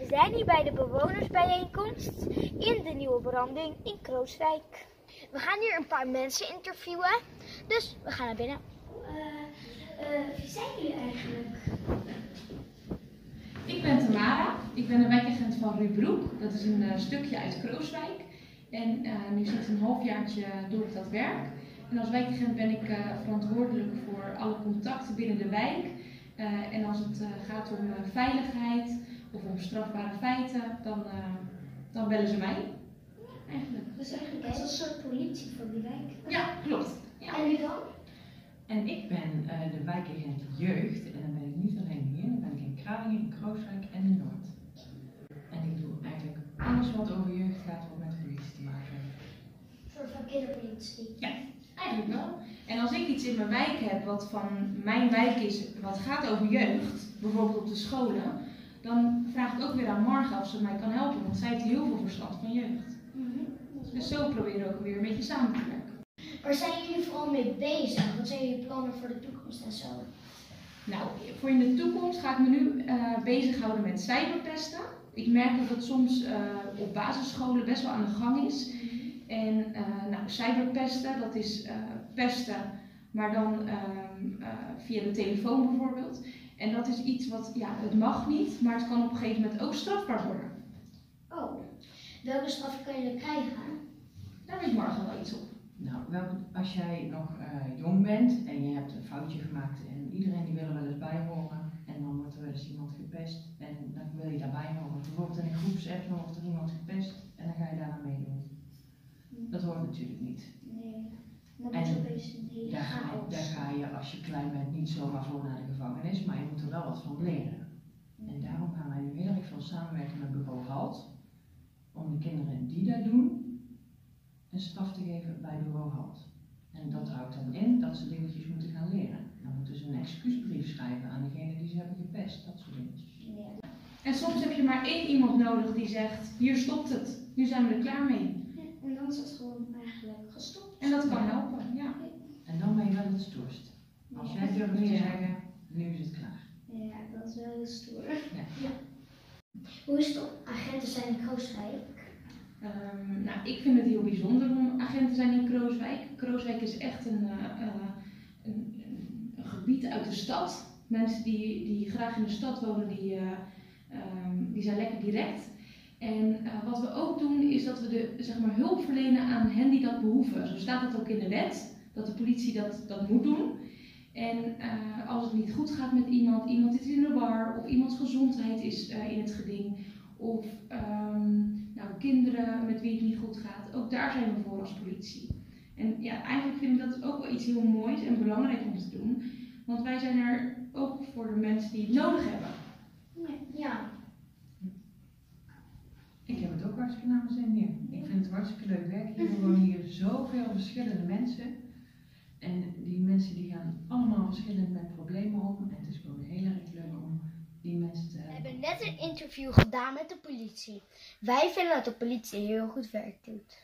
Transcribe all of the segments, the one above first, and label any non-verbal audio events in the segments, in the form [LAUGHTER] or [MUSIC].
We zijn hier bij de bewonersbijeenkomst in de nieuwe branding in Krooswijk. We gaan hier een paar mensen interviewen, dus we gaan naar binnen. wie zijn jullie eigenlijk? Ik ben Tamara, ik ben de wijkagent van Rubroek. Dat is een eh, stukje uit Krooswijk. En eh, nu sinds een halfjaartje ik dat werk. En als wijkagent ben ik eh, verantwoordelijk voor alle contacten binnen de wijk. Eh, en als het eh, gaat om eh, veiligheid of om strafbare feiten, dan, eh, dan bellen ze mij. Eigenlijk. Dus eigenlijk is het een soort politie voor die wijk. Ja, klopt. Ja. En u dan? En ik ben eh, de wijkagent jeugd en dan ben ik niet alleen hier, dan ben ik in Kralingen, in Krooswijk en in Noord. En ik doe eigenlijk alles wat over jeugd gaat wat met politie te maken heeft. Een soort van kinderpolitie. Eigenlijk wel. En als ik iets in mijn wijk heb wat van mijn wijk is, wat gaat over jeugd, bijvoorbeeld op de scholen, dan vraag ik ook weer aan Marga of ze mij kan helpen, want zij heeft heel veel verstand van jeugd. Dus zo proberen we ook weer een beetje samen te werken. Waar zijn jullie vooral mee bezig? Wat zijn jullie plannen voor de toekomst en zo? Nou, voor in de toekomst ga ik me nu eh, bezighouden met cyberpesten. Ik merk dat het soms eh, op basisscholen best wel aan de gang is. En eh, nou, cyberpesten, dat is pesten, maar dan ehm, eh, via de telefoon bijvoorbeeld. En dat is iets wat, ja, het mag niet, maar het kan op een gegeven moment ook strafbaar worden. Oh, welke straf kan je krijgen? Daar weet Marga wel iets op. Nou, welke, als jij nog eh, jong bent en je hebt een foutje gemaakt en iedereen die wil er wel eens bij horen en dan wordt er wel eens iemand gepest en dan wil je daarbij horen. Bijvoorbeeld in een groepsapp dan wordt er iemand gepest en dan ga je daar aan meedoen. Dat hoort natuurlijk niet. Nee, dat is opeens een hele Daar ga, je, als je klein bent niet zomaar voor naar de gevangenis, maar je moet er wel wat van leren. En daarom gaan wij nu heel erg veel samenwerken met bureau HALT, om de kinderen die dat doen, een straf te geven bij bureau HALT. En dat houdt dan in dat ze dingetjes moeten gaan leren. Dan moeten ze een excuusbrief schrijven aan degene die ze hebben gepest, dat soort dingetjes. Ja. En soms heb je maar één iemand nodig die zegt, hier stopt het, nu zijn we er klaar mee. En dan is het gewoon eigenlijk gestopt. En dat kan helpen, ja. En dan ben je wel het stoerst. Als jij durft te zeggen, nu is het klaar. Ja, dat is wel heel stoer. Ja. Hoe is het om agenten zijn in Krooswijk? Ehm, nou, ik vind het heel bijzonder om agent te zijn in Krooswijk. Krooswijk is echt een, eh, eh, een, een, gebied uit de stad. Mensen die, die graag in de stad wonen, die, eh, ehm, die zijn lekker direct. En eh, wat we ook doen, is dat we de, zeg maar, hulp verlenen aan hen die dat behoeven. Zo staat het ook in de wet, dat de politie dat, dat moet doen. En eh, als het niet goed gaat met iemand, iemand is in de war, of iemands gezondheid is eh, in het geding, of ehm, nou, kinderen met wie het niet goed gaat, ook daar zijn we voor als politie. En ja, eigenlijk vind ik dat ook wel iets heel moois en belangrijk om te doen, want wij zijn er ook voor de mensen die het nodig hebben. Ja. Ik heb het ook hartstikke naar mijn zin hier. Ik vind het hartstikke leuk werk. Hier wonen hier zoveel verschillende mensen. En die mensen die gaan allemaal verschillend met problemen om. En het is gewoon heel erg leuk om die mensen te We hebben. hebben net een interview gedaan met de politie. Wij vinden dat de politie heel goed werk doet.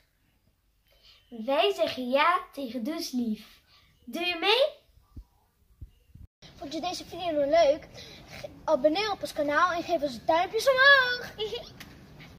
Wij zeggen ja tegen dus lief. Doe je mee? Vond je deze video leuk? Ge- Abonneer op ons kanaal en geef ons duimpjes omhoog. [LAUGHS]